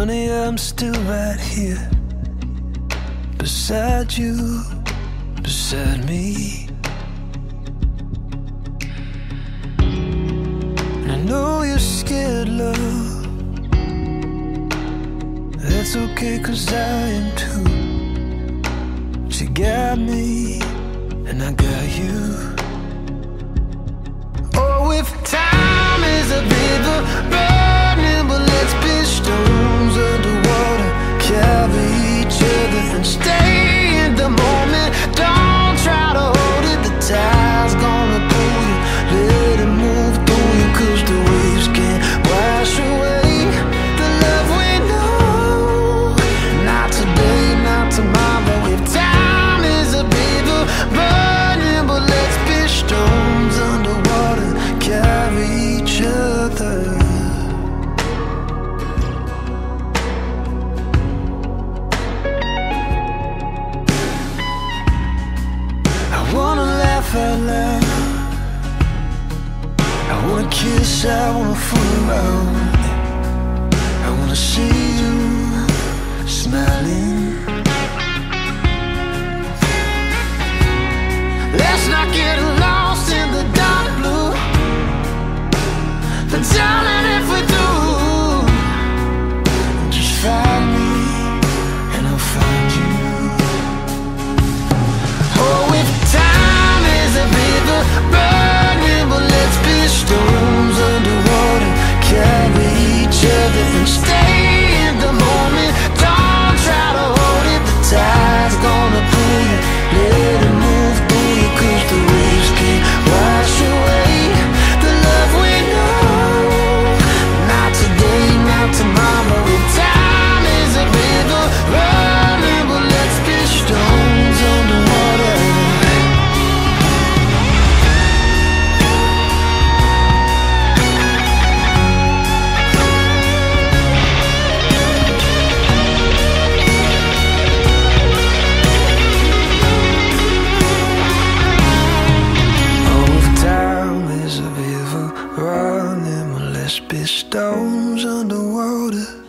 honey, I'm still right here beside you, beside me. And I know you're scared, love. That's okay, cause I am too. You got me, and I got you. find I wanna kiss, I wanna fool around. I wanna see you smiling. Let's not get Sharpest stones underwater.